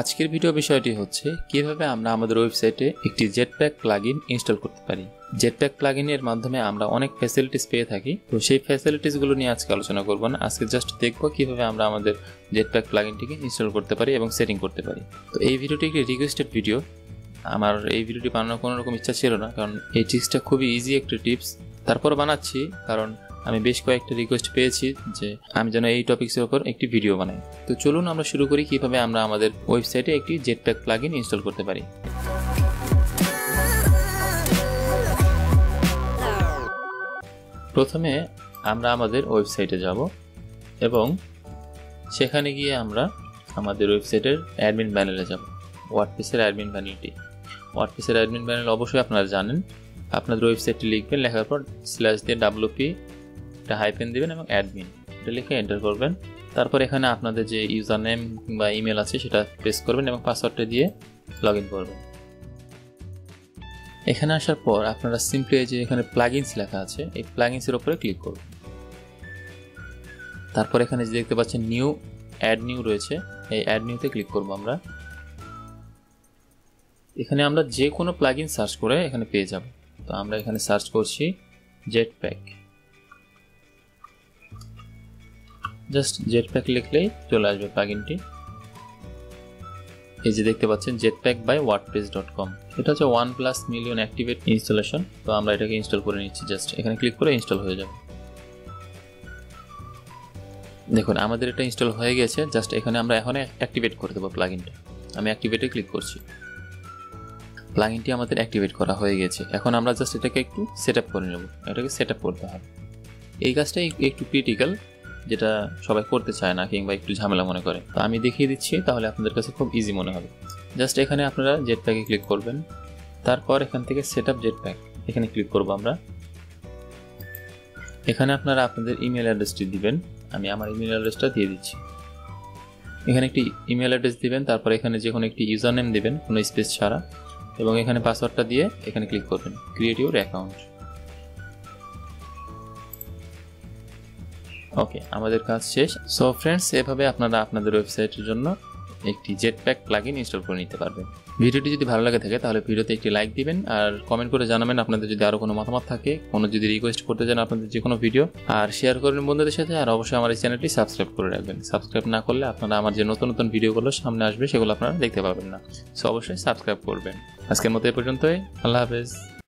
আজকের ভিডিও বিষয়টি হচ্ছে, কীভাবে আমরা আমাদের ওয়েবসাইটে একটি জেটপ্যাক প্লাগইন ইনস্টল করতে পারি। জেটপ্যাক প্লাগইনের মাধ্যমে আমরা অনেক ফ্যাসিলিটিস পেয়ে থাকি। তো সেই ফ্যাসিলিটিসগুলো নিয়ে আজকে আলোচনা করব না। আজকে জাস্ট দেখব কীভাবে আমরা আমাদের জেটপ্যাক প্লাগইনটিকে ইনস্টল করতে পারি এবং সেটিং করতে পারি। তো এই ভিডিওটি একটি রিকোয়েস্টেড ভিডিও আমার এই ভিডিওটি বানানোর কোনো রকম ইচ্ছা ছিল না, কারণ এই টিপসটা খুবই ইজি একটি টিপস তারপর বানাচ্ছি, কারণ আমি বেশ কয়েকটা রিকোয়েস্ট পেয়েছি যে আমি যেন এই টপিক্সের উপর একটি ভিডিও বানাই। তো চলুন আমরা শুরু করি কীভাবে আমরা আমাদের ওয়েবসাইটে একটি জেটপ্যাক প্লাগইন ইনস্টল করতে পারি। প্রথমে আমরা আমাদের ওয়েবসাইটে যাব এবং সেখানে গিয়ে আমরা আমাদের ওয়েবসাইটের অ্যাডমিন প্যানেলে যাব ওয়ার্ডপ্রেসের অ্যাডমিন প্যানেলটি ওয়ার্ডপ্রেসের অ্যাডমিন প্যানেল অবশ্যই আপনারা জানেন। আপনাদের ওয়েবসাইটটি লিখবেন, লেখার পর স্ল্যাশ দিয়ে ডাব্লুপি একটা হাইপেন দেবেন এবং অ্যাডমিন এটা লিখে এন্টার করবেন। তারপর এখানে আপনাদের যে ইউজার নেম কিংবা ইমেল আছে, সেটা প্রেস করবেন এবং পাসওয়ার্ডটা দিয়ে লগ ইন করবেন। এখানে আসার পর আপনারা সিম্পলি যে এখানে প্লাগইনস লেখা আছে, এই প্লাগইনসের উপরে ক্লিক করুন। তারপর এখানে যে দেখতে পাচ্ছেন নিউ অ্যাড নিউ রয়েছে, এই অ্যাড নিউতে ক্লিক করব আমরা। এখানে আমরা যে কোনো প্লাগইন সার্চ করে এখানে পেয়ে যাব। তো আমরা এখানে সার্চ করছি jet pack just jet pack লিখলেই চলে আসবে প্লাগইনটি এই যে দেখতে পাচ্ছেন Jetpack by word WordPress dot com এটা হচ্ছে one plus million activate installation তো আমরা এটাকে ইনস্টল করে নিচ্ছি, জাস্ট এখানে ক্লিক করে ইনস্টল হয়ে যাবে। দেখুন, আমাদের এটা ইনস্টল হয়ে গেছে, জাস্ট এখানে আমরা এখন অ্যাক্টিভেট করে দেবো প্লাগইনটা আমি অ্যাক্টিভেটে ক্লিক করছি। প্লাগইনটি আমাদের অ্যাক্টিভেট করা হয়ে গেছে। এখন আমরা জাস্ট এটাকে একটু সেট করে নেব। এটাকে সেট করতে হবে। এই কাজটাই একটু ক্রিটিক্যাল যেটা সবাই করতে চায় না কিংবা একটু ঝামেলা মনে করে। তো আমি দেখিয়ে দিচ্ছি, তাহলে আপনাদের কাছে খুব ইজি মনে হবে। জাস্ট এখানে আপনারা জেট প্যাকে ক্লিক করবেন। তারপর এখান থেকে সেট আপ জেট প্যাক এখানে ক্লিক করব আমরা। এখানে আপনারা আপনাদের ইমেল অ্যাড্রেসটি দিবেন। আমি আমার ইমেল অ্যাড্রেসটা দিয়ে দিচ্ছি। এখানে একটি ইমেল অ্যাড্রেস দিবেন, তারপর এখানে যে কোনো একটি ইউজার নেম দেবেন, কোনো স্পেস ছাড়া। এবং এখানে পাসওয়ার্ডটা দিয়ে এখানে ক্লিক করবেন ক্রিয়েট ইউর অ্যাকাউন্ট ওকে আমাদের কাজ শেষ। সো ফ্রেন্ডস এভাবে আপনারা আপনাদের ওয়েবসাইটের জন্য একটি জেটপ্যাক প্লাগইন ইনস্টল করে নিতে পারবেন। ভিডিওটি যদি ভালো লাগে থাকে, তাহলে ভিডিওতে একটি লাইক দিবেন আর কমেন্ট করে জানাবেন আপনাদের যদি আরও কোনো মতামত থাকে, কোনো যদি রিকোয়েস্ট করতে চান আপনাদের যে কোনো ভিডিও আর শেয়ার করবেন বন্ধুদের সাথে, আর অবশ্যই আমার এই চ্যানেলটি সাবস্ক্রাইব করে রাখবেন। সাবস্ক্রাইব না করলে আপনারা আমার যে নতুন নতুন ভিডিওগুলো সামনে আসবে, সেগুলো আপনারা দেখতে পাবেন না। সো অবশ্যই সাবস্ক্রাইব করবেন। আজকের মতো এ পর্যন্তই। আল্লাহ হাফেজ।